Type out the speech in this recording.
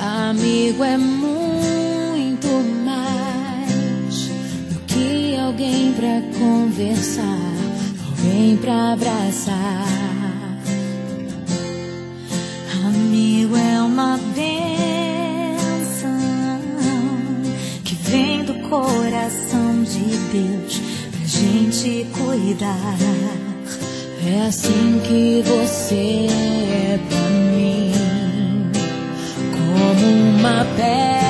Amigo é muito mais do que alguém pra conversar, alguém pra abraçar. Amigo é uma bênção que vem do coração de Deus pra gente cuidar. É assim que você é pra mim, como uma pérola